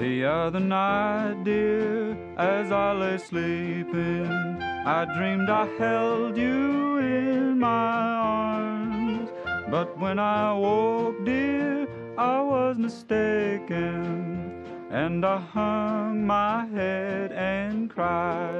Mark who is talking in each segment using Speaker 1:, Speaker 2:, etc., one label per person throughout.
Speaker 1: The other night, dear, as I lay sleeping, I dreamed I held you in my arms. But when I woke, dear, I was mistaken, and I hung my head and cried.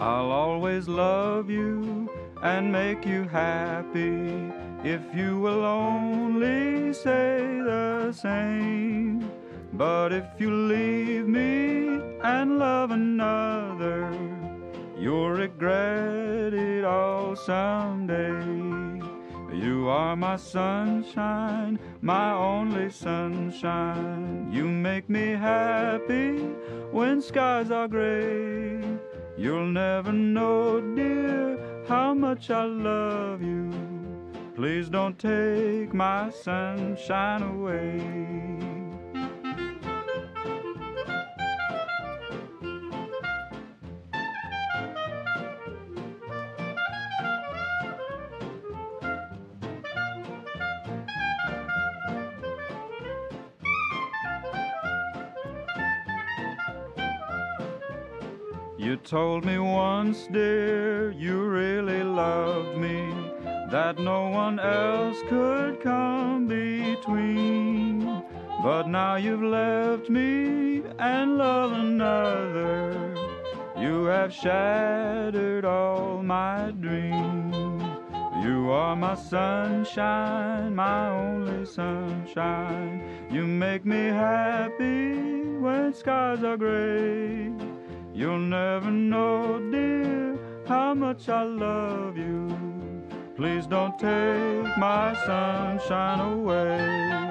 Speaker 1: I'll always love you and make you happy if you will only say the same. But if you leave me and love another, you'll regret it all someday. You are my sunshine, my only sunshine. You make me happy when skies are gray. You'll never know, dear, how much I love you. Please don't take my sunshine away. You told me once, dear, you really loved me, that no one else could come between. But now you've left me and love another. You have shattered all my dreams. You are my sunshine, my only sunshine. You make me happy when skies are gray. You'll never know, dear, how much I love you. Please don't take my sunshine away.